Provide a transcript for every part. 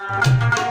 Thank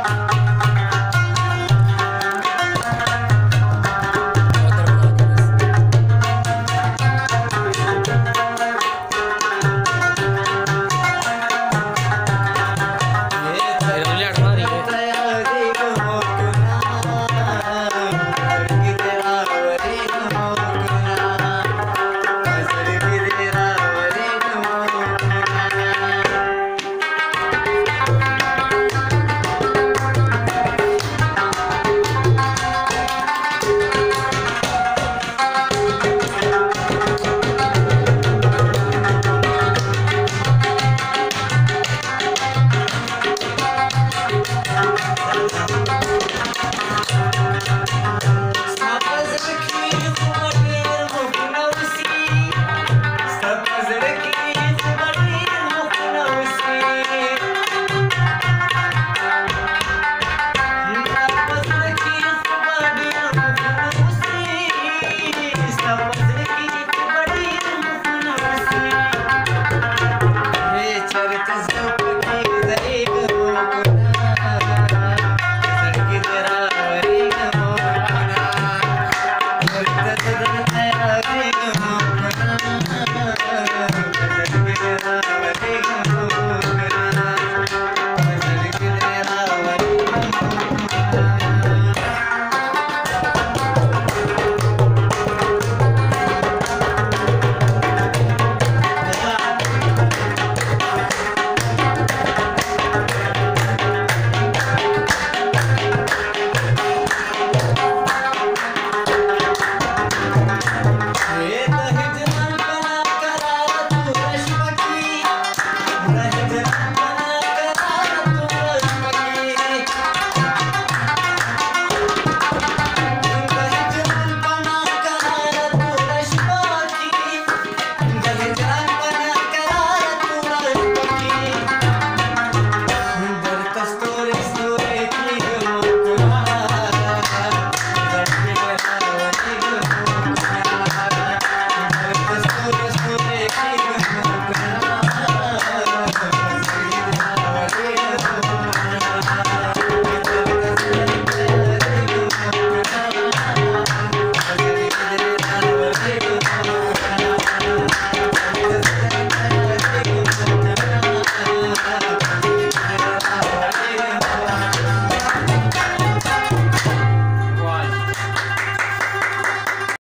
Hallelujah.